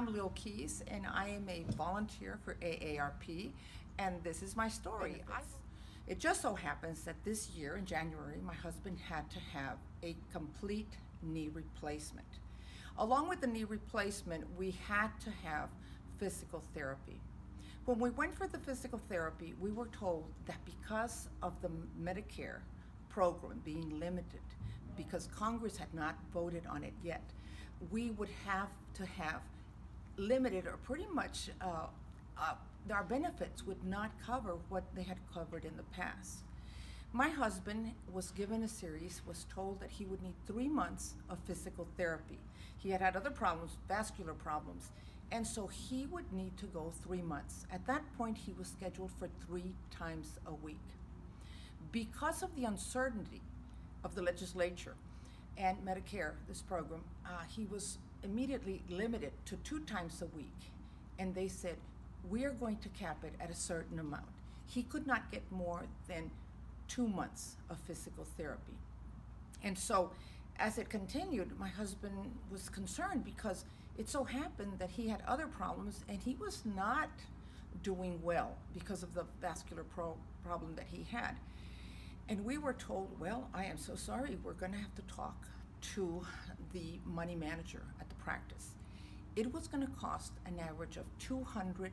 I'm Lil Keys, and I am a volunteer for AARP, and this is my story. I, it just so happens that this year in January, my husband had to have a complete knee replacement. Along with the knee replacement, we had to have physical therapy. When we went for the physical therapy, we were told that because of the Medicare program being limited, because Congress had not voted on it yet, we would have to have limited or pretty much uh, uh, our benefits would not cover what they had covered in the past. My husband was given a series, was told that he would need three months of physical therapy. He had had other problems, vascular problems, and so he would need to go three months. At that point, he was scheduled for three times a week. Because of the uncertainty of the legislature and Medicare, this program, uh, he was immediately limited to two times a week. And they said, we are going to cap it at a certain amount. He could not get more than two months of physical therapy. And so, as it continued, my husband was concerned because it so happened that he had other problems and he was not doing well because of the vascular pro- problem that he had. And we were told, well, I am so sorry, we're going to have to talk to the money manager at the practice. It was going to cost an average of $200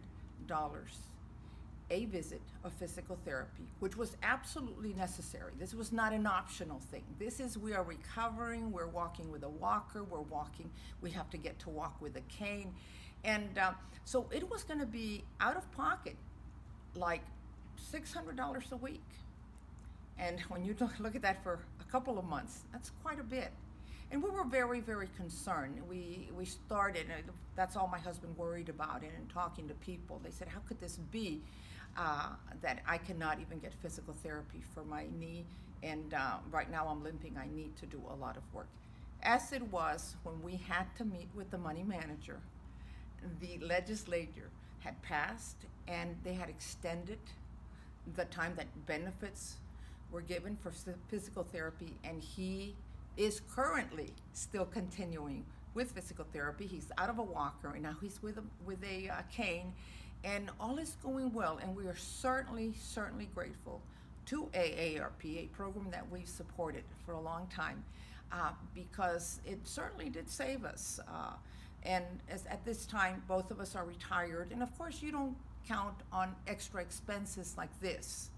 a visit of physical therapy, which was absolutely necessary. This was not an optional thing. This is we are recovering, we're walking with a walker, we're walking, we have to get to walk with a cane. And uh, so it was going to be out of pocket like $600 a week. And when you look at that for a couple of months, that's quite a bit. And we were very, very concerned. We, we started, and that's all my husband worried about, and talking to people, they said, How could this be uh, that I cannot even get physical therapy for my knee? And uh, right now I'm limping, I need to do a lot of work. As it was, when we had to meet with the money manager, the legislature had passed and they had extended the time that benefits were given for physical therapy, and he is currently still continuing with physical therapy. He's out of a walker and now he's with a, with a uh, cane, and all is going well. And we are certainly, certainly grateful to AARP, a program that we've supported for a long time, uh, because it certainly did save us. Uh, and as, at this time, both of us are retired, and of course, you don't count on extra expenses like this,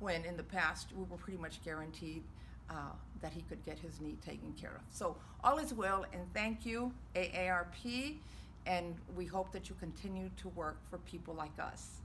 when in the past we were pretty much guaranteed uh, that he could get his knee taken care of. So all is well, and thank you, AARP, and we hope that you continue to work for people like us.